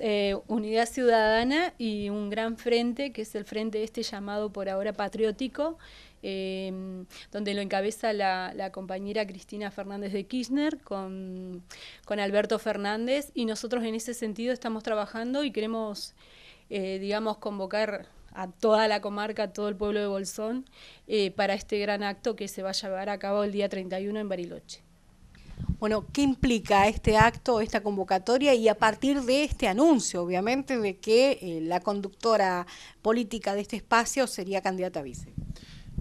Eh, unidad Ciudadana y un gran frente, que es el frente este llamado por ahora patriótico, eh, donde lo encabeza la, compañera Cristina Fernández de Kirchner con, Alberto Fernández y nosotros en ese sentido estamos trabajando y queremos, eh, digamos, convocar a toda la comarca, a todo el pueblo de Bolsón, para este gran acto que se va a llevar a cabo el día 31 en Bariloche. Bueno, ¿qué implica este acto, esta convocatoria y a partir de este anuncio, obviamente, de que eh, la conductora política de este espacio sería candidata a vice?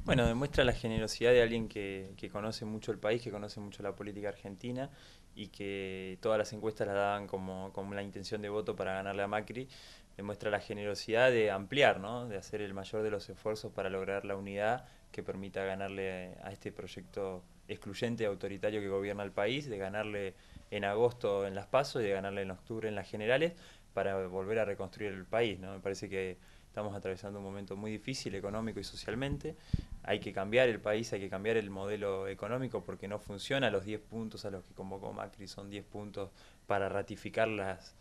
Bueno, demuestra la generosidad de alguien que, conoce mucho el país, que conoce mucho la política argentina y que todas las encuestas la daban como, como la intención de voto para ganarle a Macri. Demuestra la generosidad de ampliar, ¿no? de hacer el mayor de los esfuerzos para lograr la unidad que permita ganarle a este proyecto excluyente autoritario que gobierna el país, de ganarle en agosto en las pasos y de ganarle en octubre en las generales para volver a reconstruir el país. ¿no? Me parece que estamos atravesando un momento muy difícil económico y socialmente. Hay que cambiar el país, hay que cambiar el modelo económico porque no funciona. Los 10 puntos a los que convocó Macri son 10 puntos para ratificar las,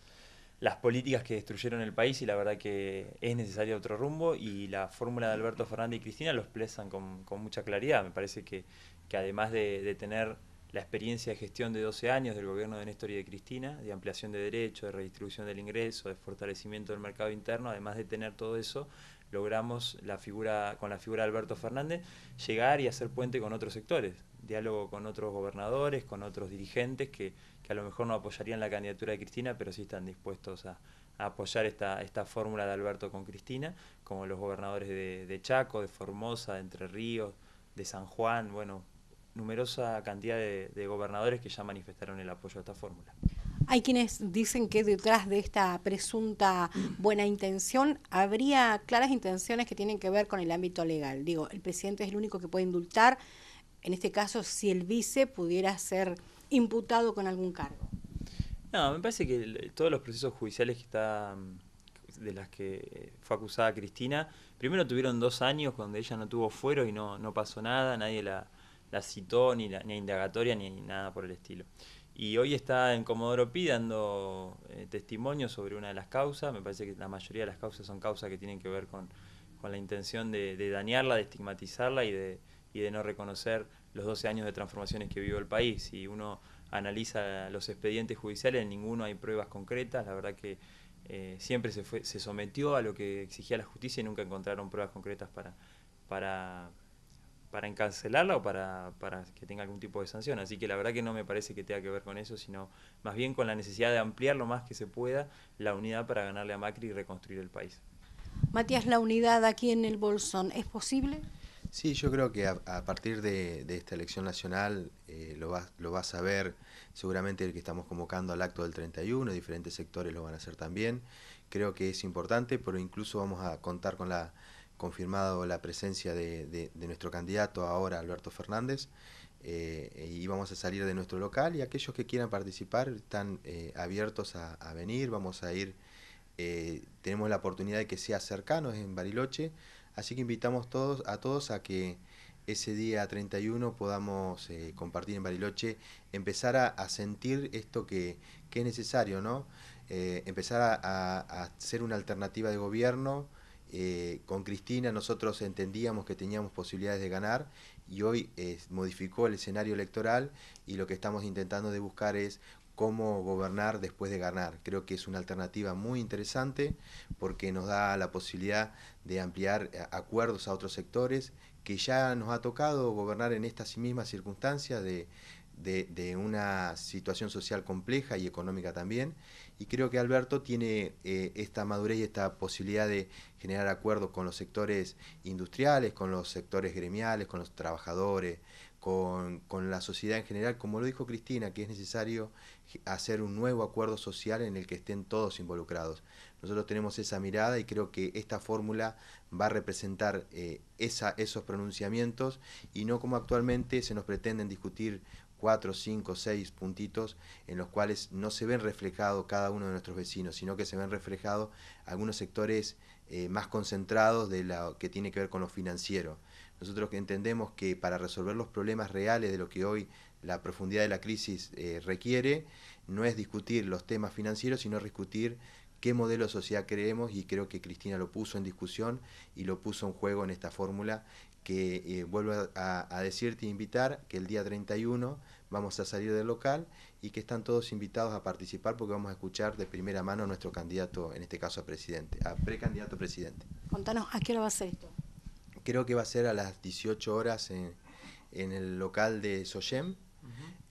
las políticas que destruyeron el país y la verdad que es necesario otro rumbo y la fórmula de Alberto Fernández y Cristina lo expresan con, con mucha claridad. Me parece que, que además de, tener la experiencia de gestión de 12 años del gobierno de Néstor y de Cristina, de ampliación de derechos, de redistribución del ingreso, de fortalecimiento del mercado interno, además de tener todo eso, logramos la figura, con la figura de Alberto Fernández llegar y hacer puente con otros sectores, diálogo con otros gobernadores, con otros dirigentes que, que a lo mejor no apoyarían la candidatura de Cristina, pero sí están dispuestos a, apoyar esta, esta fórmula de Alberto con Cristina, como los gobernadores de, de, Chaco, de Formosa, de Entre Ríos, de San Juan, bueno, numerosa cantidad de, de gobernadores que ya manifestaron el apoyo a esta fórmula. Hay quienes dicen que detrás de esta presunta buena intención habría claras intenciones que tienen que ver con el ámbito legal. Digo, el presidente es el único que puede indultar, en este caso, si el vice pudiera ser imputado con algún cargo. No, me parece que todos los procesos judiciales que está, de las que fue acusada Cristina, primero tuvieron dos años donde ella no tuvo fuero y no, no pasó nada, nadie la, la citó, ni, la, ni indagatoria, ni nada por el estilo. Y hoy está en Comodoro Pi dando eh, testimonio sobre una de las causas. Me parece que la mayoría de las causas son causas que tienen que ver con, con la intención de, de, dañarla, de estigmatizarla y de, y de no reconocer los 12 años de transformaciones que vivió el país. Si uno analiza los expedientes judiciales, en ninguno hay pruebas concretas. La verdad que eh, siempre se, fue, se sometió a lo que exigía la justicia y nunca encontraron pruebas concretas para, para para encarcelarla o para, para que tenga algún tipo de sanción. Así que la verdad que no me parece que tenga que ver con eso, sino más bien con la necesidad de ampliar lo más que se pueda la unidad para ganarle a Macri y reconstruir el país. Matías, ¿la unidad aquí en el Bolsón es posible? Sí, yo creo que a, partir de, esta elección nacional eh, lo, va, lo vas a ver seguramente el que estamos convocando al acto del 31, diferentes sectores lo van a hacer también. Creo que es importante, pero incluso vamos a contar con la confirmado la presencia de, nuestro candidato ahora, Alberto Fernández, eh, y vamos a salir de nuestro local y aquellos que quieran participar están eh, abiertos a, venir, vamos a ir, eh, tenemos la oportunidad de que sea cercano, es en Bariloche, así que invitamos todos, a todos a que ese día 31 podamos compartir en Bariloche, empezar a, sentir esto que, es necesario, ¿no? empezar a, a, a ser una alternativa de gobierno, eh, con Cristina nosotros entendíamos que teníamos posibilidades de ganar y hoy eh, modificó el escenario electoral y lo que estamos intentando de buscar es cómo gobernar después de ganar. Creo que es una alternativa muy interesante porque nos da la posibilidad de ampliar eh, acuerdos a otros sectores que ya nos ha tocado gobernar en estas mismas circunstancias de, de, una situación social compleja y económica también. Y creo que Alberto tiene eh, esta madurez y esta posibilidad de generar acuerdos con los sectores industriales, con los sectores gremiales, con los trabajadores, con, con, la sociedad en general, como lo dijo Cristina, que es necesario hacer un nuevo acuerdo social en el que estén todos involucrados. Nosotros tenemos esa mirada y creo que esta fórmula va a representar eh, esa, esos pronunciamientos y no como actualmente se nos pretenden discutir cuatro, cinco, seis puntitos en los cuales no se ven reflejados cada uno de nuestros vecinos, sino que se ven reflejados algunos sectores eh, más concentrados de lo que tiene que ver con lo financiero. Nosotros entendemos que para resolver los problemas reales de lo que hoy la profundidad de la crisis eh, requiere, no es discutir los temas financieros, sino discutir qué modelo de sociedad creemos y creo que Cristina lo puso en discusión y lo puso en juego en esta fórmula que eh, vuelvo a, decirte e invitar que el día 31 vamos a salir del local y que están todos invitados a participar porque vamos a escuchar de primera mano a nuestro candidato, en este caso a presidente, a precandidato a presidente. Contanos, ¿a qué hora va a ser esto? Creo que va a ser a las 18 horas en, el local de Soyem.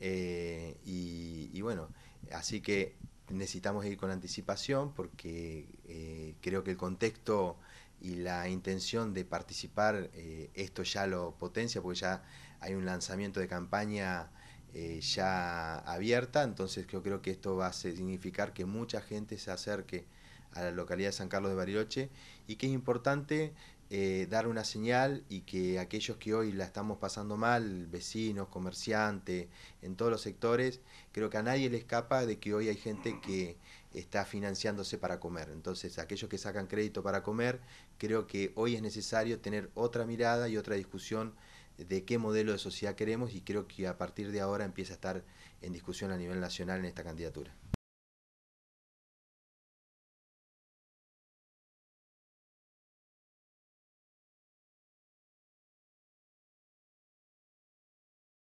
Eh, y, bueno, así que necesitamos ir con anticipación porque eh, creo que el contexto y la intención de participar, eh, esto ya lo potencia porque ya hay un lanzamiento de campaña eh, ya abierta, entonces yo creo que esto va a significar que mucha gente se acerque a la localidad de San Carlos de Bariloche y que es importante eh, dar una señal y que aquellos que hoy la estamos pasando mal, vecinos, comerciantes, en todos los sectores, creo que a nadie le escapa de que hoy hay gente que está financiándose para comer. Entonces, aquellos que sacan crédito para comer, creo que hoy es necesario tener otra mirada y otra discusión de qué modelo de sociedad queremos y creo que a partir de ahora empieza a estar en discusión a nivel nacional en esta candidatura.